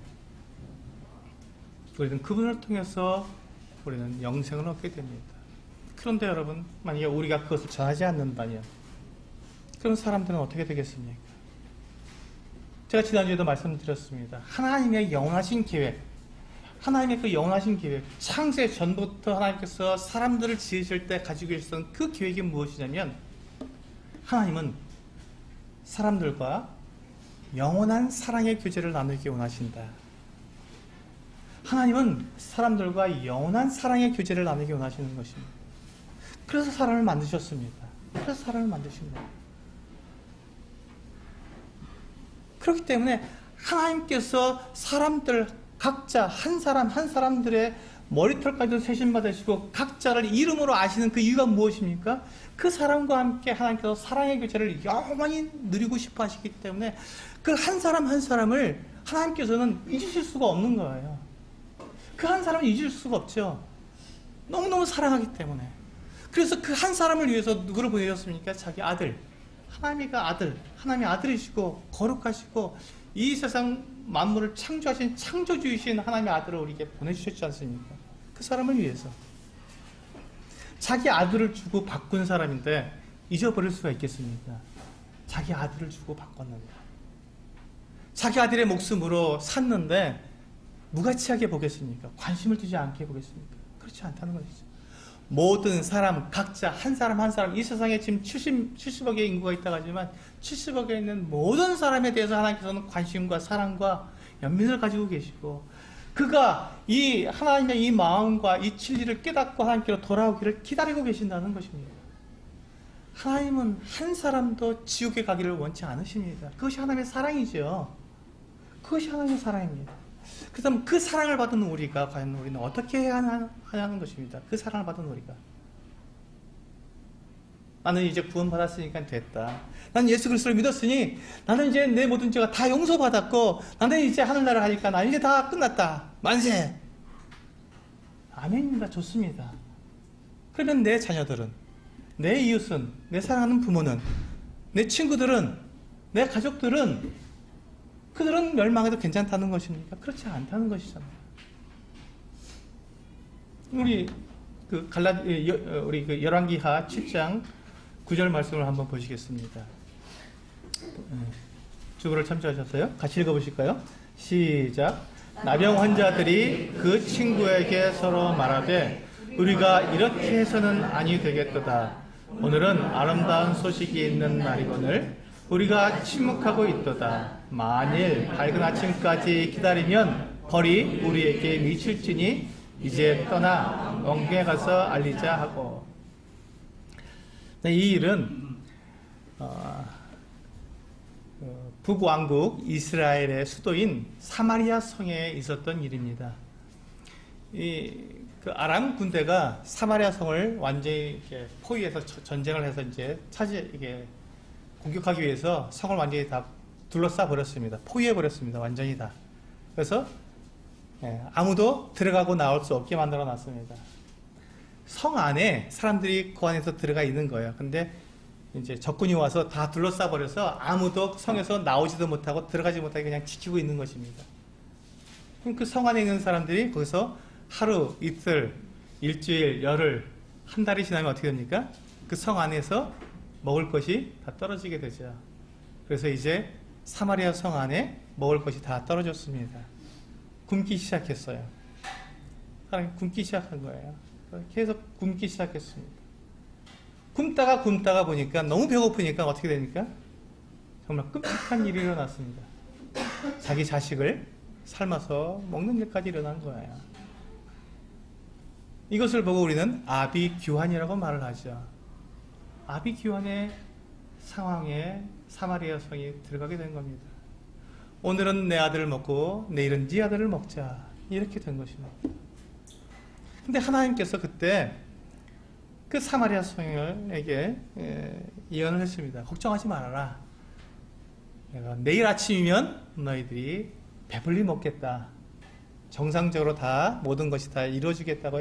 A: 우리는 그분을 통해서 우리는 영생을 얻게 됩니다. 그런데 여러분, 만약에 우리가 그것을 전하지 않는다면 그런 사람들은 어떻게 되겠습니까? 제가 지난주에도 말씀드렸습니다. 하나님의 영원하신 계획, 하나님의 그 영원하신 계획, 창세 전부터 하나님께서 사람들을 지으실 때 가지고 계셨던 그 계획이 무엇이냐면 하나님은 사람들과 영원한 사랑의 교제를 나누기 원하신다. 하나님은 사람들과 영원한 사랑의 교제를 나누기 원하시는 것입니다. 그래서 사람을 만드셨습니다. 그래서 사람을 만드신 거예요. 그렇기 때문에 하나님께서 사람들 각자 한 사람 한 사람들의 머리털까지도 세신 받으시고 각자를 이름으로 아시는 그 이유가 무엇입니까? 그 사람과 함께 하나님께서 사랑의 교제를 영원히 누리고 싶어 하시기 때문에 그 한 사람 한 사람을 하나님께서는 잊으실 수가 없는 거예요. 그 한 사람을 잊을 수가 없죠. 너무너무 사랑하기 때문에. 그래서 그 한 사람을 위해서 누구를 보내셨습니까? 자기 아들. 하나님이가 아들, 하나님의 아들이시고 거룩하시고 이 세상 만물을 창조하신 창조주이신 하나님의 아들을 우리에게 보내주셨지 않습니까? 그 사람을 위해서. 자기 아들을 주고 바꾼 사람인데 잊어버릴 수가 있겠습니까? 자기 아들을 주고 바꿨는데. 자기 아들의 목숨으로 샀는데 무가치하게 보겠습니까? 관심을 두지 않게 보겠습니까? 그렇지 않다는 것이죠. 모든 사람 각자 한 사람 한 사람 이 세상에 지금 70, 70억의 인구가 있다고 하지만 70억에 있는 모든 사람에 대해서 하나님께서는 관심과 사랑과 연민을 가지고 계시고 그가 이 하나님의 이 마음과 이 진리를 깨닫고 하나님께로 돌아오기를 기다리고 계신다는 것입니다. 하나님은 한 사람도 지옥에 가기를 원치 않으십니다. 그것이 하나님의 사랑이죠. 그것이 하나님의 사랑입니다. 그다음 그 사랑을 받은 우리가 과연 우리는 어떻게 해야 하냐는 것입니다. 그 사랑을 받은 우리가 나는 이제 구원받았으니까 됐다. 난 예수 그리스도를 믿었으니 나는 이제 내 모든 죄가 다 용서받았고 나는 이제 하늘나라 가니까 나 이제 다 끝났다. 만세. 아멘입니다. 좋습니다. 그러면 내 자녀들은 내 이웃은 내 사랑하는 부모는 내 친구들은 내 가족들은 그들은 멸망해도 괜찮다는 것입니까? 그렇지 않다는 것이잖아요. 우리 그 갈라 우리 그 열왕기하 7장 9절 말씀을 한번 보시겠습니다. 주부를 참조하셨어요? 같이 읽어보실까요? 시작. 나병 환자들이 그 친구에게 서로 말하되 우리가 이렇게 해서는 아니 되겠도다. 오늘은 아름다운 소식이 있는 날이거늘 우리가 침묵하고 있도다. 만일 밝은 아침까지 기다리면 벌이 우리에게 미칠지니 이제 떠나 엉에 가서 알리자 하고 네, 이 일은 어, 어, 북왕국 이스라엘의 수도인 사마리아 성에 있었던 일입니다. 이 그 아람 군대가 사마리아 성을 완전히 포위해서 전쟁을 해서 이제 차지 이게 공격하기 위해서 성을 완전히 다 둘러싸 버렸습니다. 포위해 버렸습니다. 완전히 다. 그래서 예, 아무도 들어가고 나올 수 없게 만들어 놨습니다. 성 안에 사람들이 그 안에서 들어가 있는 거예요. 근데 이제 적군이 와서 다 둘러싸 버려서 아무도 성에서 나오지도 못하고 들어가지 못하게 그냥 지키고 있는 것입니다. 그성 안에 있는 사람들이 거기서 하루, 이틀, 일주일, 열흘, 한 달이 지나면 어떻게 됩니까? 그 성 안에서 먹을 것이 다 떨어지게 되죠. 그래서 이제 사마리아 성 안에 먹을 것이 다 떨어졌습니다. 굶기 시작했어요. 굶기 시작한 거예요. 계속 굶기 시작했습니다. 굶다가 굶다가 보니까 너무 배고프니까 어떻게 됩니까? 정말 끔찍한 일이 일어났습니다. 자기 자식을 삶아서 먹는 일까지 일어난 거예요. 이것을 보고 우리는 아비규환이라고 말을 하죠. 아비규환의 상황에 사마리아 성이 들어가게 된 겁니다. 오늘은 내 아들을 먹고 내일은 네 아들을 먹자 이렇게 된 것입니다. 근데 하나님께서 그때 그 사마리아 성에게 예, 예언을 했습니다. 걱정하지 말아라. 내가 내일 아침이면 너희들이 배불리 먹겠다. 정상적으로 다 모든 것이 다 이루어지겠다고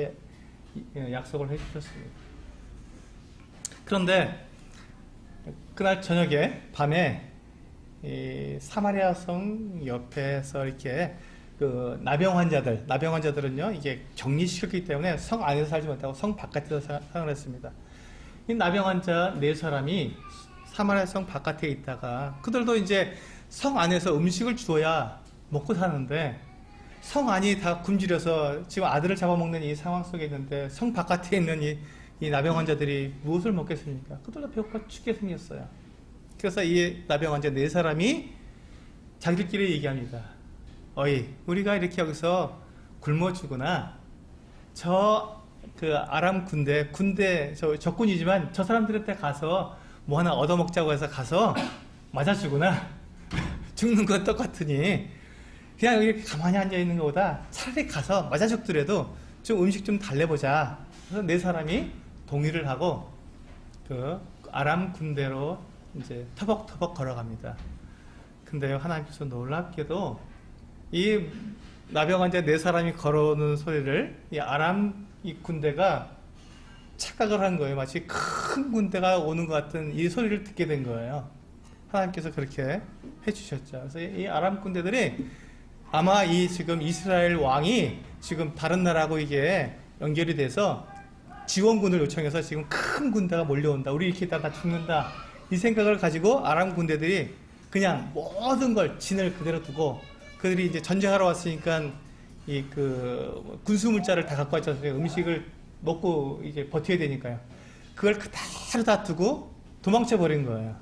A: 약속을 해주셨습니다. 그런데 그날 저녁에 밤에 사마리아 성 옆에서 이렇게 그 나병 환자들, 나병 환자들은요 이게 격리시켰기 때문에 성 안에서 살지 못하고 성 바깥에서 사용을 했습니다. 이 나병 환자 네 사람이 사마리아 성 바깥에 있다가 그들도 이제 성 안에서 음식을 주어야 먹고 사는데 성 안이 다 굶주려서 지금 아들을 잡아먹는 이 상황 속에 있는데 성 바깥에 있는 이, 이 나병 환자들이 무엇을 먹겠습니까? 그들도 배고파 죽게 생겼어요. 그래서 이 나병 환자 네 사람이 자기들끼리 얘기합니다. 어이, 우리가 이렇게 여기서 굶어 죽거나 저 그 아람 군대 군대 저 적군이지만 저 사람들한테 가서 뭐 하나 얻어먹자고 해서 가서 맞아 죽거나 *laughs* 죽는 건 똑같으니 그냥 이렇게 가만히 앉아 있는 것보다 차라리 가서 맞아 죽더라도 좀 음식 좀 달래보자. 그래서 네 사람이 동의를 하고 그 아람 군대로 이제 터벅터벅 걸어갑니다. 근데 하나님께서 놀랍게도 이 나병 환자 네 사람이 걸어오는 소리를 이 아람 이 군대가 착각을 한 거예요. 마치 큰 군대가 오는 것 같은 이 소리를 듣게 된 거예요. 하나님께서 그렇게 해주셨죠. 그래서 이 아람 군대들이 아마 이 지금 이스라엘 왕이 지금 다른 나라하고 이게 연결이 돼서 지원군을 요청해서 지금 큰 군대가 몰려온다. 우리 이렇게 있다 다 죽는다. 이 생각을 가지고 아람 군대들이 그냥 모든 걸 진을 그대로 두고 그들이 이제 전쟁하러 왔으니까 이 그 군수 물자를 다 갖고 왔잖아요. 음식을 먹고 이제 버텨야 되니까요. 그걸 그대로 다 두고 도망쳐 버린 거예요.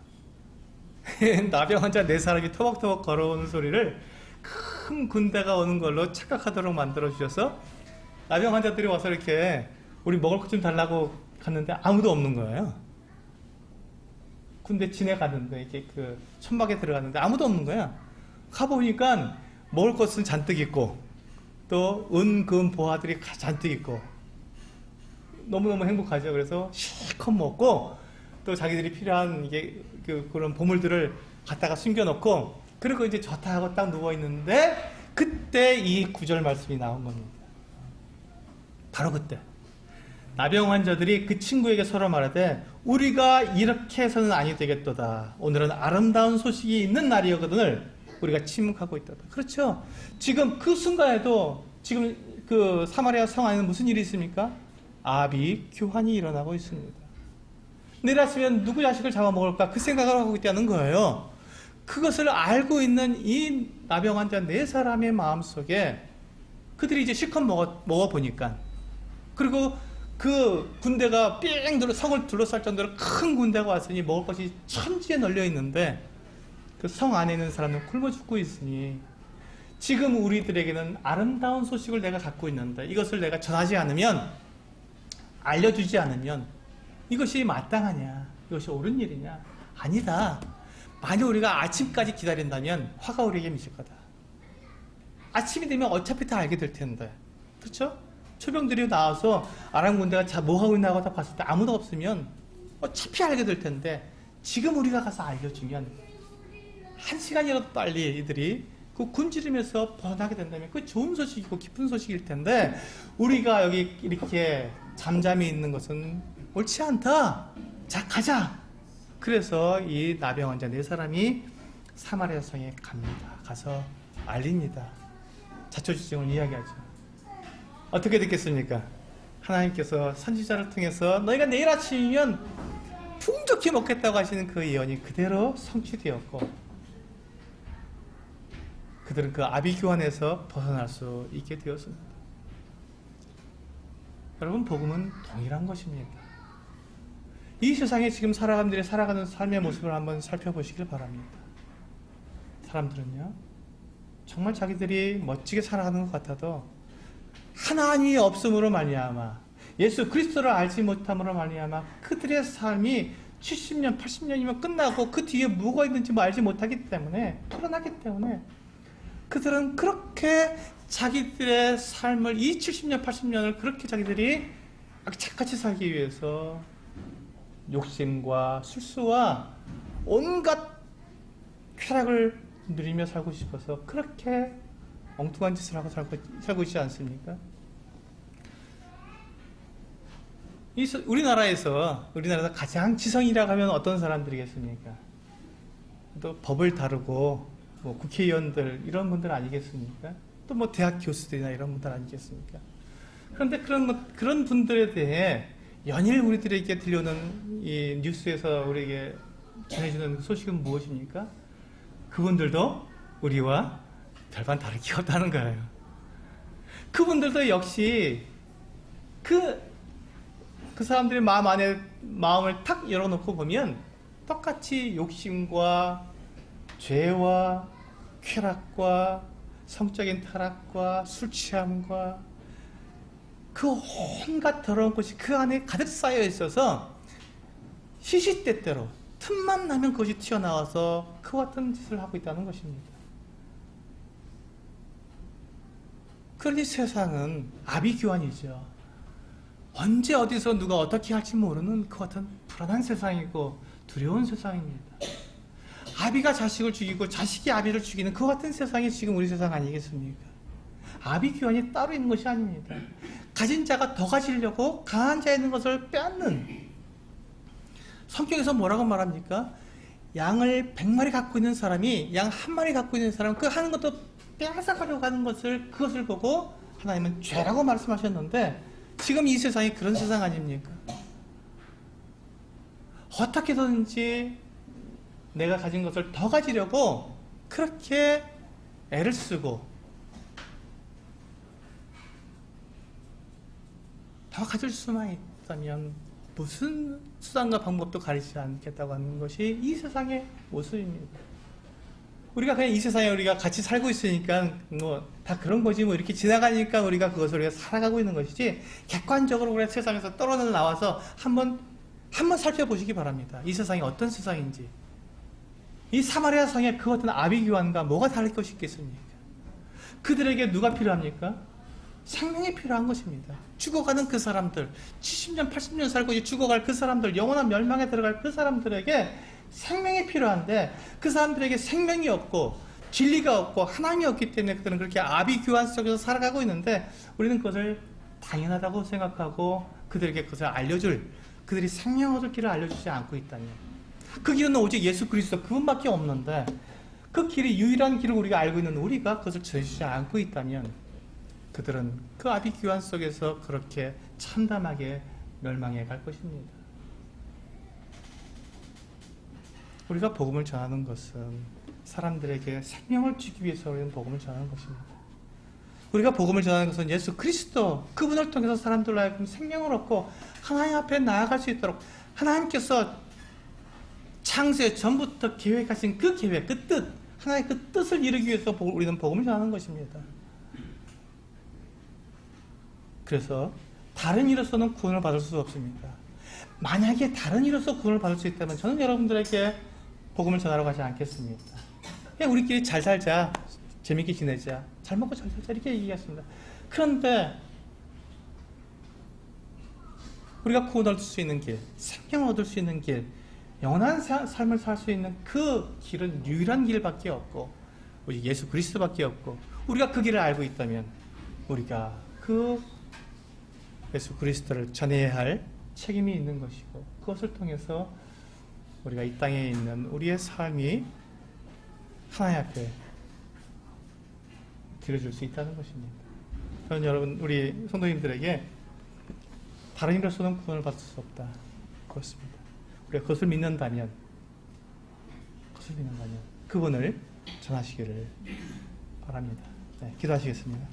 A: *laughs* 나병 환자 네 사람이 터벅터벅 걸어오는 소리를 큰 군대가 오는 걸로 착각하도록 만들어 주셔서 나병 환자들이 와서 이렇게 우리 먹을 것 좀 달라고 갔는데 아무도 없는 거예요. 군대 진에 갔는데 이게 그 천막에 들어갔는데 아무도 없는 거야. 가 보니까 먹을 것은 잔뜩 있고 또 은 금 보화들이 가- 잔뜩 있고 너무너무 행복하죠. 그래서 실컷 먹고 또 자기들이 필요한 이게 그 그런 보물들을 갖다가 숨겨놓고 그리고 이제 좋다 하고 딱 누워 있는데 그때 이 구절 말씀이 나온 겁니다. 바로 그때 나병 환자들이 그 친구에게 서로 말하되 우리가 이렇게 해서는 아니 되겠도다. 오늘은 아름다운 소식이 있는 날이거든을 우리가 침묵하고 있다다. 그렇죠. 지금 그 순간에도 지금 그 사마리아 성 안에는 무슨 일이 있습니까? 아비 교환이 일어나고 있습니다. 내렸으면 누구 자식을 잡아먹을까 그 생각을 하고 있다는 거예요. 그것을 알고 있는 이 나병 환자 네 사람의 마음속에 그들이 이제 실컷 먹어, 먹어보니까 그리고 그 군대가 삥 둘러 성을 둘러쌀 정도로 큰 군대가 왔으니 먹을 것이 천지에 널려 있는데 그 성 안에 있는 사람은 굶어 죽고 있으니 지금 우리들에게는 아름다운 소식을 내가 갖고 있는데 이것을 내가 전하지 않으면 알려주지 않으면 이것이 마땅하냐? 이것이 옳은 일이냐? 아니다. 만약 우리가 아침까지 기다린다면 화가 우리에게 미칠 거다. 아침이 되면 어차피 다 알게 될 텐데. 그렇죠? 초병들이 나와서 아람 군대가 자 뭐 하고 있나 하고 다 봤을 때 아무도 없으면 어차피 알게 될 텐데 지금 우리가 가서 알려주면 한 시간이라도 빨리 이들이 그 굶주리면서 벗어나게 된다면 그 좋은 소식이고 기쁜 소식일 텐데 우리가 여기 이렇게 잠잠히 있는 것은 옳지 않다. 자 가자. 그래서 이 나병 환자 네 사람이 사마리아 성에 갑니다. 가서 알립니다. 자초지종을 이야기하죠. 어떻게 됐겠습니까? 하나님께서 선지자를 통해서 너희가 내일 아침이면 풍족히 먹겠다고 하시는 그 예언이 그대로 성취되었고 그들은 그 아비교환에서 벗어날 수 있게 되었습니다. 여러분 복음은 동일한 것입니다. 이 세상에 지금 사람들이 살아가는 삶의 모습을 한번 살펴보시길 바랍니다. 사람들은요 정말 자기들이 멋지게 살아가는 것 같아도 하나님이 없음으로 말미암아 예수 그리스도를 알지 못함으로 말미암아 그들의 삶이 70년, 80년이면 끝나고 그 뒤에 뭐가 있는지 뭐 알지 못하기 때문에 풀어나기 때문에 그들은 그렇게 자기들의 삶을 이 70년, 80년을 그렇게 자기들이 악착같이 살기 위해서 욕심과 술수와 온갖 쾌락을 누리며 살고 싶어서 그렇게 엉뚱한 짓을 하고 살고, 살고 있지 않습니까? 이 서- 우리나라에서 우리나라에서 가장 지성이라고 하면 어떤 사람들이겠습니까? 또 법을 다루고 뭐 국회의원들 이런 분들 아니겠습니까? 또 뭐 대학 교수들이나 이런 분들 아니겠습니까? 그런데 그런 것- 그런 분들에 대해 연일 우리들에게 들려오는 이 뉴스에서 우리에게 전해주는 그 소식은 무엇입니까? 그분들도 우리와 별반 다를 게 *laughs* 없다는 거예요. 그분들도 역시 그, 그 사람들의 마음 안에 마음을 탁 열어놓고 보면 똑같이 욕심과 죄와 쾌락과 성적인 타락과 술 취함과 그 온갖 더러운 것이 그 안에 가득 쌓여 있어서 시시때때로 틈만 나면 그것이 튀어나와서 그 같은 짓을 하고 있다는 것입니다. 그러니 세상은 아비규환이죠. 언제 어디서 누가 어떻게 할지 모르는 그 같은 불안한 세상이고 두려운 세상입니다. 아비가 자식을 죽이고 자식이 아비를 죽이는 그 같은 세상이 지금 우리 세상 아니겠습니까? 아비 규환이 따로 있는 것이 아닙니다. 가진 자가 더 가지려고 강한 자에 있는 것을 빼앗는 성경에서 뭐라고 말합니까? 양을 100마리 갖고 있는 사람이 양 한 마리 갖고 있는 사람 그 하는 것도 빼앗아가려고 하는 것을 그것을 보고 하나님은 죄라고 말씀하셨는데 지금 이 세상이 그런 세상 아닙니까? 어떻게든지 내가 가진 것을 더 가지려고 그렇게 애를 쓰고 더 가질 수만 있다면 무슨 수단과 방법도 가리지 않겠다고 하는 것이 이 세상의 모습입니다. 우리가 그냥 이 세상에 우리가 같이 살고 있으니까 뭐 다 그런 거지 뭐 이렇게 지나가니까 우리가 그것을 우리가 살아가고 있는 것이지 객관적으로 우리가 세상에서 떨어져 나와서 한번 한번 살펴보시기 바랍니다. 이 세상이 어떤 세상인지. 이 사마리아 성의 그 어떤 아비규환과 뭐가 다를 것이 있겠습니까? 그들에게 누가 필요합니까? 생명이 필요한 것입니다. 죽어가는 그 사람들, 70년, 80년 살고 죽어갈 그 사람들, 영원한 멸망에 들어갈 그 사람들에게 생명이 필요한데 그 사람들에게 생명이 없고 진리가 없고 하나님이 없기 때문에 그들은 그렇게 아비규환 속에서 살아가고 있는데 우리는 그것을 당연하다고 생각하고 그들에게 그것을 알려줄 그들이 생명 얻을 길을 알려주지 않고 있다니 그 길은 오직 예수 그리스도 그분밖에 없는데 그 길이 유일한 길을 우리가 알고 있는 우리가 그것을 전해주지 않고 있다면 그들은 그 아비규환 속에서 그렇게 참담하게 멸망해 갈 것입니다. 우리가 복음을 전하는 것은 사람들에게 생명을 주기 위해서 우리는 복음을 전하는 것입니다. 우리가 복음을 전하는 것은 예수 그리스도 그분을 통해서 사람들로 하여금 생명을 얻고 하나님 앞에 나아갈 수 있도록 하나님께서 창세 전부터 계획하신 그 계획, 그 뜻, 하나의 그 뜻을 이루기 위해서 우리는 복음을 전하는 것입니다. 그래서 다른 이로서는 구원을 받을 수 없습니다. 만약에 다른 이로서 구원을 받을 수 있다면 저는 여러분들에게 복음을 전하러 가지 않겠습니다. 그냥 우리끼리 잘 살자, 재밌게 지내자, 잘 먹고 잘 살자 이렇게 얘기했습니다. 그런데 우리가 구원을 얻을 수 있는 길, 생명을 얻을 수 있는 길, 영원한 사, 삶을 살 수 있는 그 길은 유일한 길밖에 없고 오직 예수 그리스도밖에 없고 우리가 그 길을 알고 있다면 우리가 그 예수 그리스도를 전해야 할 책임이 있는 것이고 그것을 통해서 우리가 이 땅에 있는 우리의 삶이 하나님 앞에 드려줄 수 있다는 것입니다. 저는 여러분 우리 성도님들에게 다른 일로서는 구원을 받을 수 없다. 그렇습니다. 우리가 그것을 믿는다면 그것을 믿는다면 그분을 전하시기를 바랍니다. 네, 기도하시겠습니다.